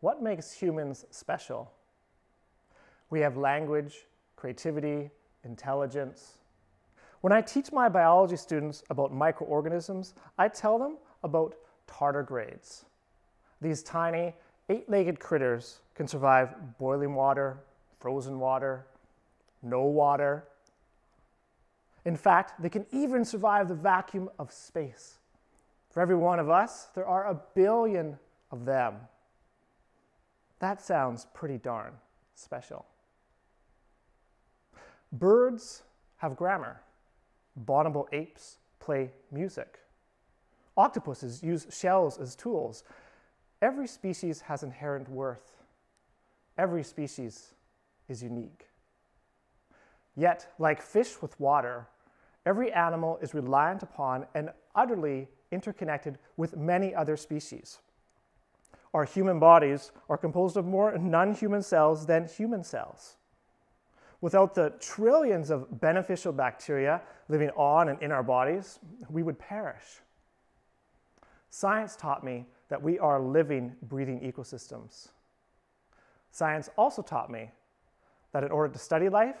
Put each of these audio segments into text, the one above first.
What makes humans special? We have language, creativity, intelligence. When I teach my biology students about microorganisms, I tell them about tardigrades. These tiny, eight-legged critters can survive boiling water, frozen water, no water. In fact, they can even survive the vacuum of space. For every one of us, there are a billion of them. That sounds pretty darn special. Birds have grammar. Bonobo apes play music. Octopuses use shells as tools. Every species has inherent worth. Every species is unique. Yet, like fish with water, every animal is reliant upon and utterly interconnected with many other species. Our human bodies are composed of more non human cells than human cells. Without the trillions of beneficial bacteria living on and in our bodies, we would perish. Science taught me that we are living, breathing ecosystems. Science also taught me that in order to study life,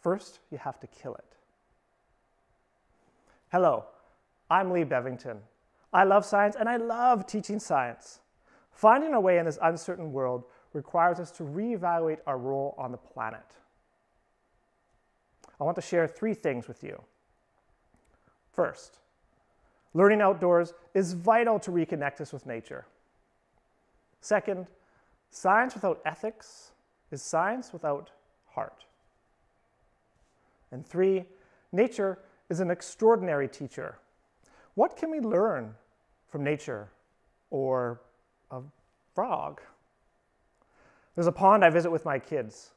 first you have to kill it. Hello, I'm Lee Beavington. I love science and I love teaching science. Finding our way in this uncertain world requires us to reevaluate our role on the planet. I want to share three things with you. First, learning outdoors is vital to reconnect us with nature. Second, science without ethics is science without heart. And three, nature is an extraordinary teacher. What can we learn from nature or a frog? There's a pond I visit with my kids.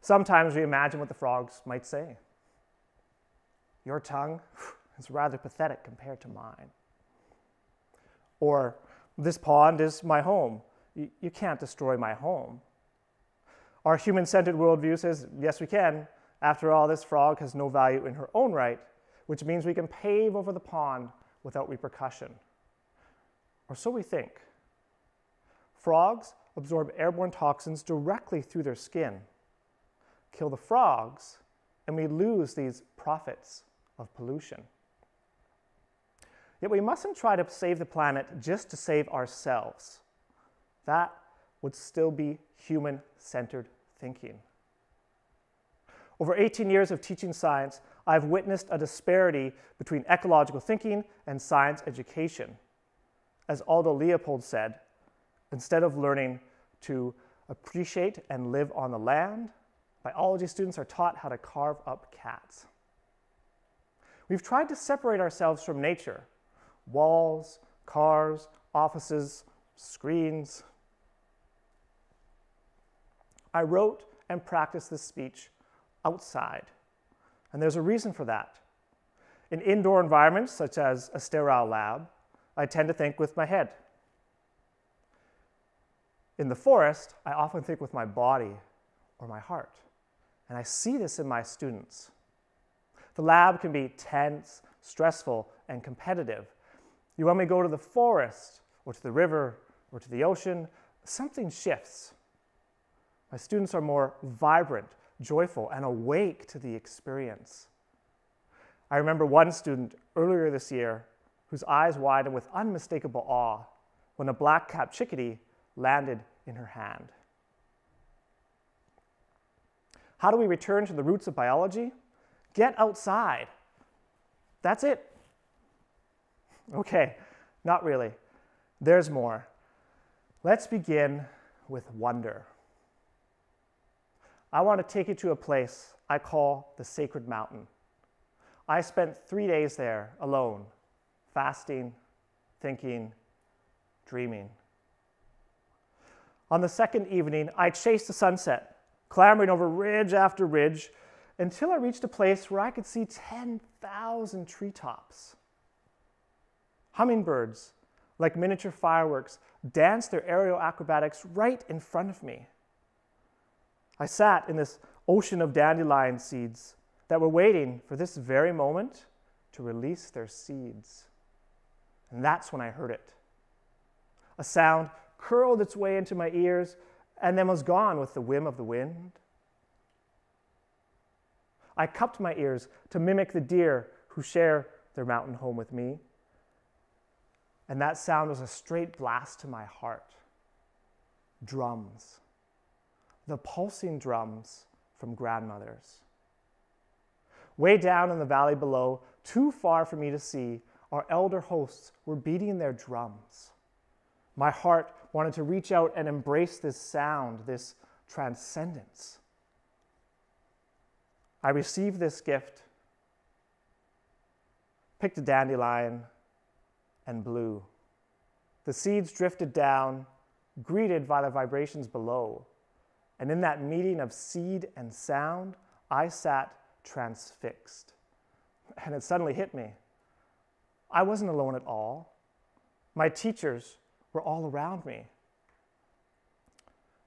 Sometimes we imagine what the frogs might say. Your tongue is rather pathetic compared to mine. Or, this pond is my home. You, you can't destroy my home. Our human centered worldview says, yes, we can. After all, this frog has no value in her own right, which means we can pave over the pond without repercussion. Or so we think. Frogs absorb airborne toxins directly through their skin kill the frogs, and we lose these prophets of pollution. Yet we mustn't try to save the planet just to save ourselves. That would still be human centered thinking. Over 18 years of teaching science, I've witnessed a disparity between ecological thinking and science education. As Aldo Leopold said, instead of learning to appreciate and live on the land, Biology students are taught how to carve up cats. We've tried to separate ourselves from nature walls, cars, offices, screens. I wrote and practiced this speech outside, and there's a reason for that. In indoor environments, such as a sterile lab, I tend to think with my head. In the forest, I often think with my body or my heart. And I see this in my students. The lab can be tense, stressful, and competitive. You me to go to the forest, or to the river, or to the ocean, something shifts. My students are more vibrant, joyful, and awake to the experience. I remember one student earlier this year whose eyes widened with unmistakable awe when a black capped chickadee landed in her hand. How do we return to the roots of biology? Get outside. That's it. Okay, not really. There's more. Let's begin with wonder. I want to take you to a place I call the Sacred Mountain. I spent three days there alone, fasting, thinking, dreaming. On the second evening, I chased the sunset clambering over ridge after ridge until I reached a place where I could see 10,000 treetops. Hummingbirds, like miniature fireworks, danced their aerial acrobatics right in front of me. I sat in this ocean of dandelion seeds that were waiting for this very moment to release their seeds. And that's when I heard it a sound curled its way into my ears, and then was gone with the whim of the wind. I cupped my ears to mimic the deer who share their mountain home with me. And that sound was a straight blast to my heart. Drums. The pulsing drums from grandmothers. Way down in the valley below, too far for me to see, our elder hosts were beating their drums. My heart wanted to reach out and embrace this sound, this transcendence. I received this gift, picked a dandelion, and blew. The seeds drifted down, greeted by the vibrations below. And in that meeting of seed and sound, I sat transfixed. And it suddenly hit me. I wasn't alone at all. My teachers were all around me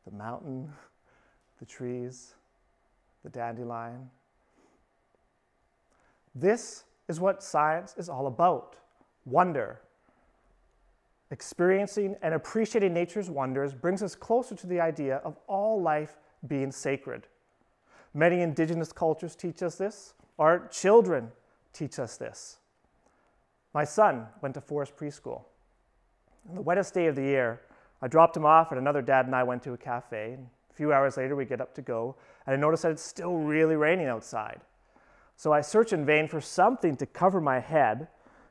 the mountain, the trees, the dandelion. This is what science is all about wonder. Experiencing and appreciating nature's wonders brings us closer to the idea of all life being sacred. Many indigenous cultures teach us this. Our children teach us this. My son went to forest preschool. On the wettest day of the year, I dropped him off, and another dad and I went to a cafe. A few hours later, we get up to go, and I notice that it's still really raining outside. So I search in vain for something to cover my head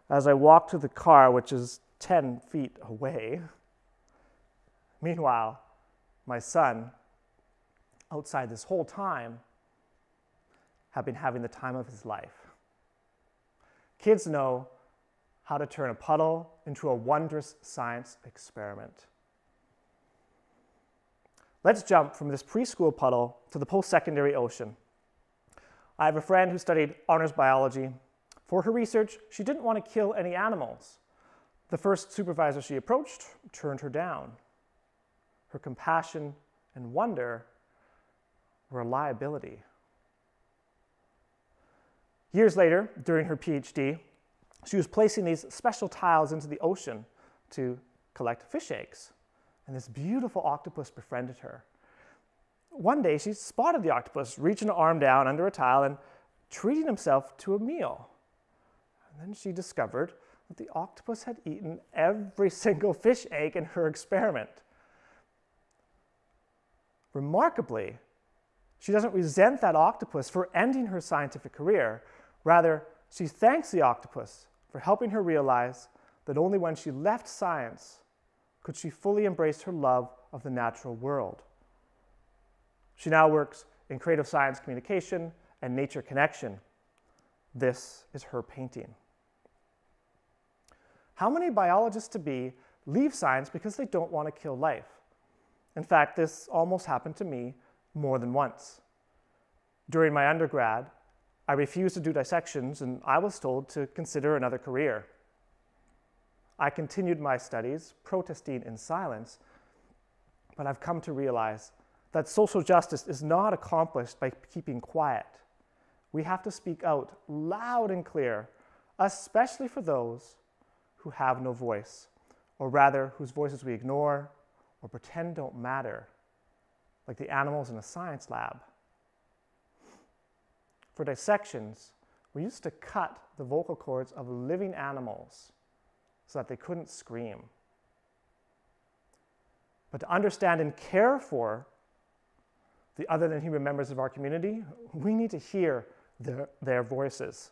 as I walk to the car, which is 10 feet away. Meanwhile, my son, outside this whole time, had been having the time of his life. Kids know how to turn a puddle into a wondrous science experiment. Let's jump from this preschool puddle to the post secondary ocean. I have a friend who studied honors biology. For her research, she didn't want to kill any animals. The first supervisor she approached turned her down. Her compassion and wonder were a liability. Years later, during her PhD, she was placing these special tiles into the ocean to collect fish eggs. And this beautiful octopus befriended her. One day, she spotted the octopus reaching an arm down under a tile and treating himself to a meal. And then she discovered that the octopus had eaten every single fish egg in her experiment. Remarkably, she doesn't resent that octopus for ending her scientific career. Rather, she thanks the octopus for helping her realize that only when she left science could she fully embrace her love of the natural world. She now works in creative science communication and nature connection. This is her painting. How many biologists to be leave science because they don't want to kill life? In fact, this almost happened to me more than once. During my undergrad, I refused to do dissections, and I was told to consider another career. I continued my studies, protesting in silence, but I've come to realize that social justice is not accomplished by keeping quiet. We have to speak out loud and clear, especially for those who have no voice, or rather, whose voices we ignore or pretend don't matter, like the animals in a science lab. For dissections, we used to cut the vocal cords of living animals so that they couldn't scream. But to understand and care for the other than human members of our community, we need to hear their, their voices.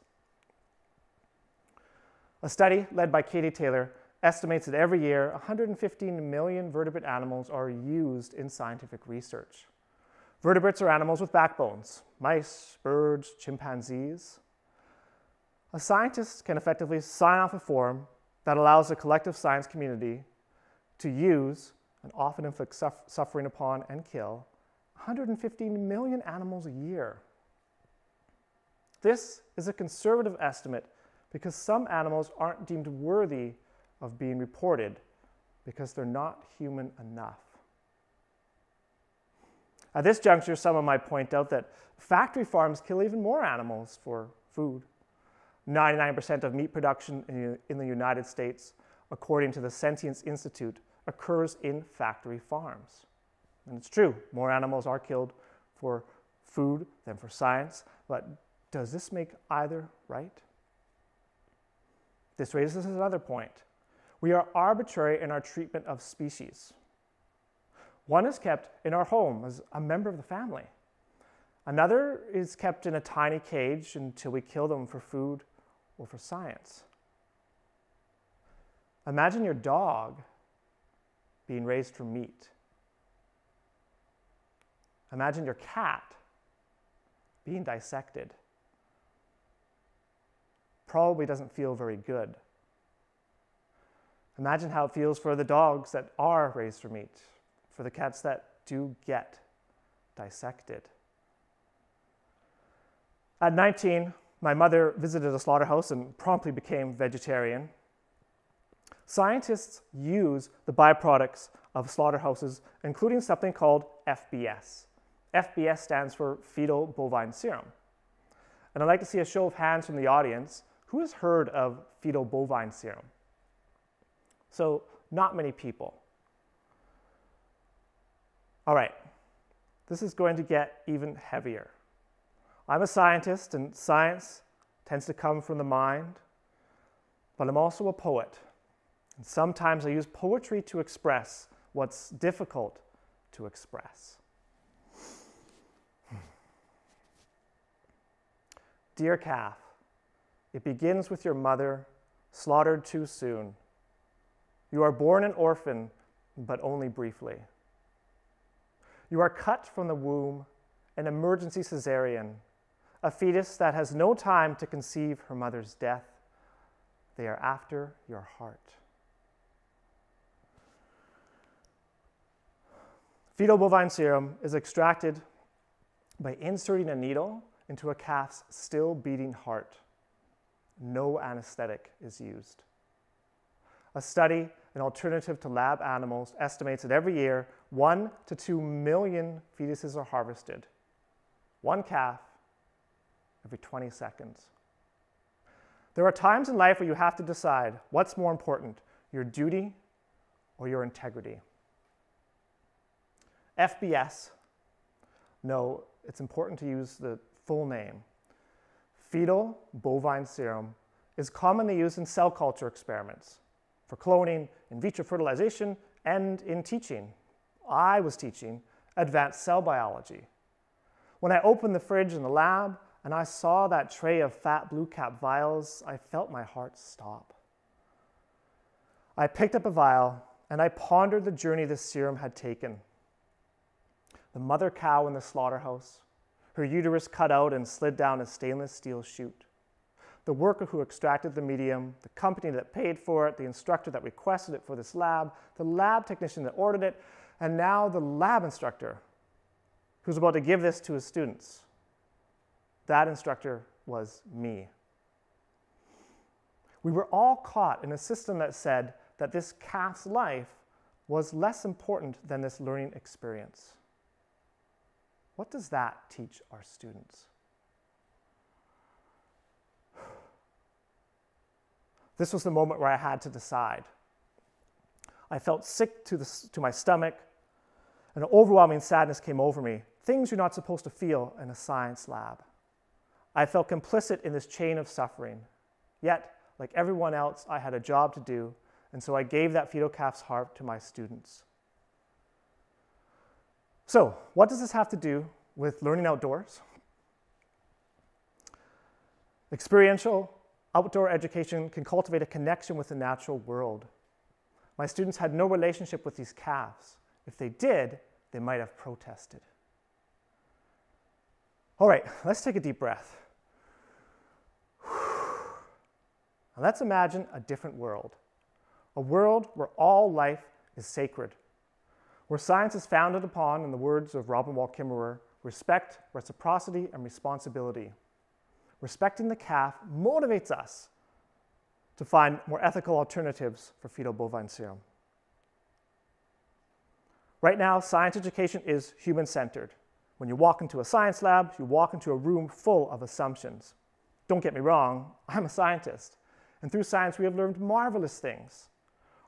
A study led by Katie Taylor estimates that every year 115 million vertebrate animals are used in scientific research. Vertebrates are animals with backbones mice, birds, chimpanzees. A scientist can effectively sign off a form that allows the collective science community to use and often inflict suffering upon and kill 115 million animals a year. This is a conservative estimate because some animals aren't deemed worthy of being reported because they're not human enough. At this juncture, someone might point out that factory farms kill even more animals for food. 99% of meat production in the United States, according to the Sentience Institute, occurs in factory farms. And it's true, more animals are killed for food than for science, but does this make either right? This raises another point. We are arbitrary in our treatment of species. One is kept in our home as a member of the family. Another is kept in a tiny cage until we kill them for food or for science. Imagine your dog being raised for meat. Imagine your cat being dissected. Probably doesn't feel very good. Imagine how it feels for the dogs that are raised for meat, for the cats that do get dissected. At 19, my mother visited a slaughterhouse and promptly became vegetarian. Scientists use the byproducts of slaughterhouses, including something called FBS. FBS stands for fetal bovine serum. And I'd like to see a show of hands from the audience. Who has heard of fetal bovine serum? So, not many people. All right, this is going to get even heavier. I'm a scientist, and science tends to come from the mind, but I'm also a poet. And sometimes I use poetry to express what's difficult to express. Hmm. Dear calf, it begins with your mother, slaughtered too soon. You are born an orphan, but only briefly. You are cut from the womb, an emergency cesarean, a fetus that has no time to conceive her mother's death. They are after your heart. Fetal bovine serum is extracted by inserting a needle into a calf's still beating heart. No anesthetic is used. A study, an alternative to lab animals, estimates that every year, one to two million fetuses are harvested. One calf every 20 seconds. There are times in life where you have to decide what's more important, your duty or your integrity. FBS, no, it's important to use the full name. Fetal bovine serum is commonly used in cell culture experiments for cloning, in vitro fertilization, and in teaching. I was teaching advanced cell biology. When I opened the fridge in the lab, and I saw that tray of fat blue cap vials, I felt my heart stop. I picked up a vial and I pondered the journey this serum had taken. The mother cow in the slaughterhouse, her uterus cut out and slid down a stainless steel chute. The worker who extracted the medium, the company that paid for it, the instructor that requested it for this lab, the lab technician that ordered it, and now the lab instructor who's about to give this to his students. That instructor was me. We were all caught in a system that said that this calf's life was less important than this learning experience. What does that teach our students? This was the moment where I had to decide. I felt sick to, the, to my stomach. An overwhelming sadness came over me. Things you're not supposed to feel in a science lab. I felt complicit in this chain of suffering. Yet, like everyone else, I had a job to do, and so I gave that fetal calf's heart to my students. So, what does this have to do with learning outdoors? Experiential outdoor education can cultivate a connection with the natural world. My students had no relationship with these calves. If they did, they might have protested. All right, let's take a deep breath. Now let's imagine a different world, a world where all life is sacred, where science is founded upon, in the words of Robin Wall Kimmerer, respect, reciprocity, and responsibility. Respecting the calf motivates us to find more ethical alternatives for fetal bovine serum. Right now, science education is human centered. When you walk into a science lab, you walk into a room full of assumptions. Don't get me wrong, I'm a scientist. And through science, we have learned marvelous things.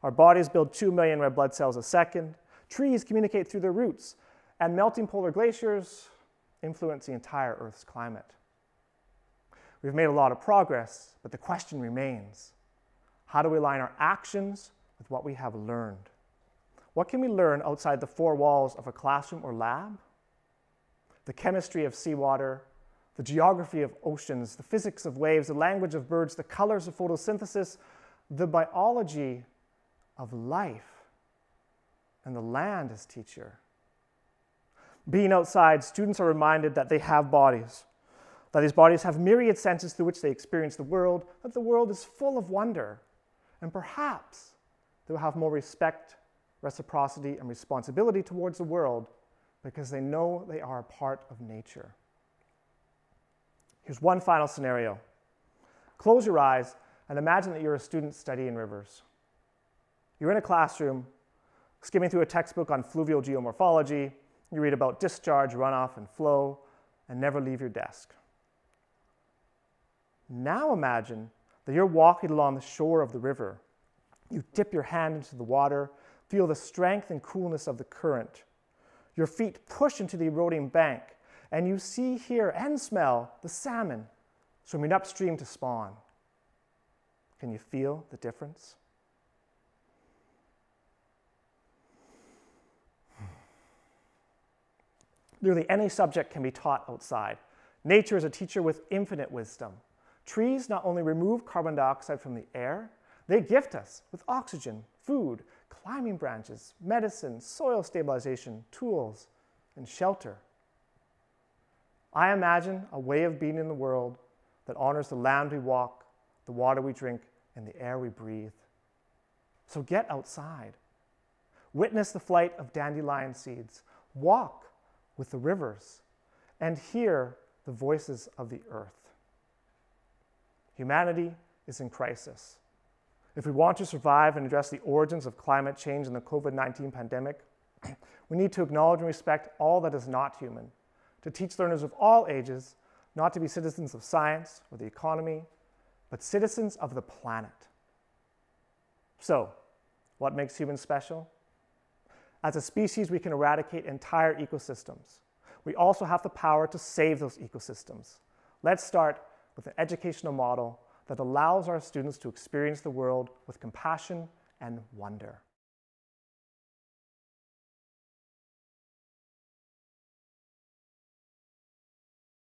Our bodies build 2 million red blood cells a second. Trees communicate through their roots. And melting polar glaciers influence the entire Earth's climate. We've made a lot of progress, but the question remains how do we align our actions with what we have learned? What can we learn outside the four walls of a classroom or lab? The chemistry of seawater, the geography of oceans, the physics of waves, the language of birds, the colors of photosynthesis, the biology of life, and the land as teacher. Being outside, students are reminded that they have bodies, that these bodies have myriad senses through which they experience the world, that the world is full of wonder, and perhaps they will have more respect, reciprocity, and responsibility towards the world because they know they are a part of nature. Here's one final scenario. Close your eyes and imagine that you're a student studying rivers. You're in a classroom, skimming through a textbook on fluvial geomorphology. You read about discharge, runoff, and flow, and never leave your desk. Now imagine that you're walking along the shore of the river. You dip your hand into the water, feel the strength and coolness of the current. Your feet push into the eroding bank, and you see, hear, and smell the salmon swimming upstream to spawn. Can you feel the difference? Nearly any subject can be taught outside. Nature is a teacher with infinite wisdom. Trees not only remove carbon dioxide from the air, they gift us with oxygen, food, climbing branches, medicine, soil stabilization, tools, and shelter. I imagine a way of being in the world that honors the land we walk, the water we drink, and the air we breathe. So get outside. Witness the flight of dandelion seeds. Walk with the rivers and hear the voices of the earth. Humanity is in crisis. If we want to survive and address the origins of climate change and the COVID 19 pandemic, we need to acknowledge and respect all that is not human, to teach learners of all ages not to be citizens of science or the economy, but citizens of the planet. So, what makes humans special? As a species, we can eradicate entire ecosystems. We also have the power to save those ecosystems. Let's start with an educational model that allows our students to experience the world with compassion and wonder.